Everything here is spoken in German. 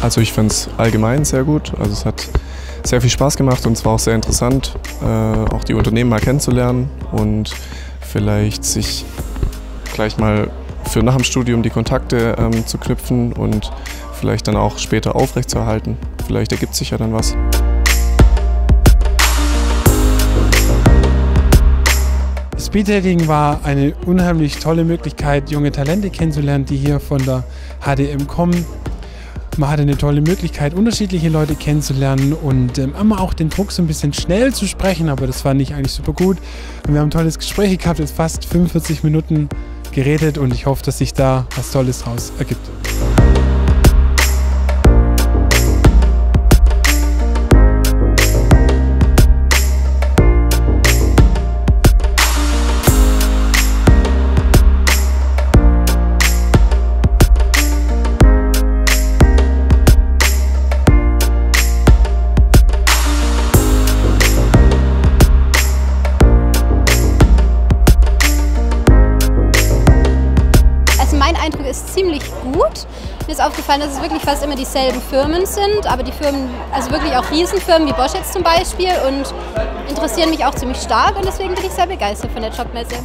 Also ich finde es allgemein sehr gut. Also es hat sehr viel Spaß gemacht und es war auch sehr interessant, äh, auch die Unternehmen mal kennenzulernen und vielleicht sich gleich mal für nach dem Studium die Kontakte ähm, zu knüpfen und vielleicht dann auch später aufrechtzuerhalten. Vielleicht ergibt sich ja dann was. Speeddating war eine unheimlich tolle Möglichkeit, junge Talente kennenzulernen, die hier von der HDM kommen. Man hatte eine tolle Möglichkeit, unterschiedliche Leute kennenzulernen und ähm, immer auch den Druck so ein bisschen schnell zu sprechen, aber das fand ich eigentlich super gut. Und wir haben ein tolles Gespräch gehabt, jetzt fast 45 Minuten geredet und ich hoffe, dass sich da was Tolles draus ergibt. Eindruck ist ziemlich gut. Mir ist aufgefallen, dass es wirklich fast immer dieselben Firmen sind, aber die Firmen, also wirklich auch Riesenfirmen wie Bosch jetzt zum Beispiel und interessieren mich auch ziemlich stark und deswegen bin ich sehr begeistert von der Jobmesse.